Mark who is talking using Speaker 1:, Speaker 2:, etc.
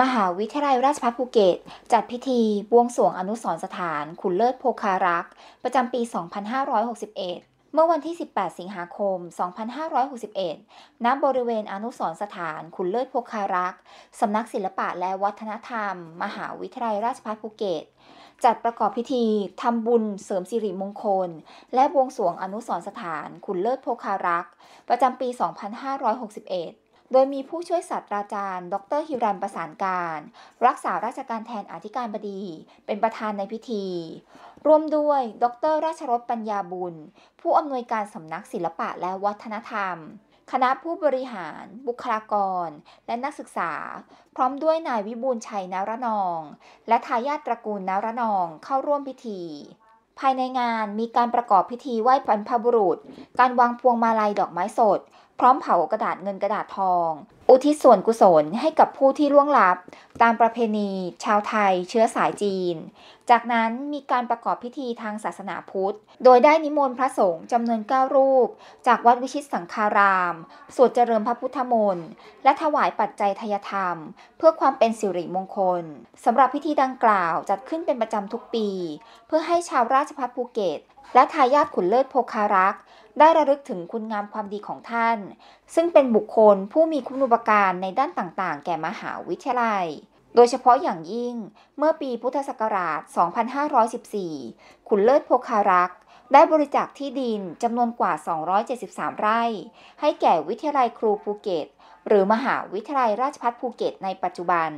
Speaker 1: มหาวิทยาลัยราชภัฏภูเก็ต จัดพิธีบวงสรวงอนุสรณ์สถานขุนเลิศโพคารักษ์ประจำปี 2561 เมื่อวันที่ 18 สิงหาคม 2561 ณ บริเวณอนุสรณ์สถานขุนเลิศโพคารักษ์สำนักศิลปะและวัฒนธรรม มหาวิทยาลัยราชภัฏภูเก็ตจัดประกอบพิธีทำบุญเสริมสิริมงคล และบวงสรวงอนุสรณ์สถานขุนเลิศโพคารักษ์ประจำปี 2561 โดยมีผู้ช่วยศาสตราจารย์ ดรฮิรันประสานการ รักษาราชการแทนอธิการบดี เป็นประธานในพิธี ร่วมด้วย ดร ราชรสปัญญาบุญ ผู้อำนวยการสำนักศิลปะและวัฒนธรรม คณะผู้บริหาร บุคลากร และนักศึกษา พร้อมด้วยนายวิบูลชัยนารนอง และทายาทตระกูลนารนองเข้าร่วมพิธีภายในงานมีการประกอบพิธีไหว้บรรพบุรุษ การวางพวงมาลัยดอกไม้สด พร้อมเผากระดาษเงินกระดาษทอง อุทิศส่วนกุศลให้กับผู้ที่ล่วงลับ ตามประเพณี ชาวไทย เชื้อสายจีน จากนั้นมีการประกอบพิธีทางศาสนาพุทธ โดยได้นิมนต์พระสงฆ์จำนวน 9 รูป จากวัดวิชิตสังคาราม สวดเจริญพระพุทธมนต์และถวายปัจจัยทายธรรม เพื่อความเป็นสิริมงคลสำหรับพิธีดังกล่าวจัดขึ้นเป็นประจำทุกปี เพื่อให้ชาวราชภัฏภูเก็ตและทายาทขุนเลิศโพคารักษ์ได้ระลึกถึงคุณงามความดีของท่าน ซึ่งเป็นบุคคลผู้มีคุณูปการในด้านต่างๆ แก่มหาวิทยาลัย โดยเฉพาะอย่างยิ่งเมื่อปีพุทธศักราช 2514 ขุนเลิศโพคารักษ์ได้บริจาคที่ดินจำนวนกว่า 273 ไร่ ให้แก่วิทยาลัยครูภูเก็ต หรือมหาวิทยาลัยราชภัฏภูเก็ตในปัจจุบัน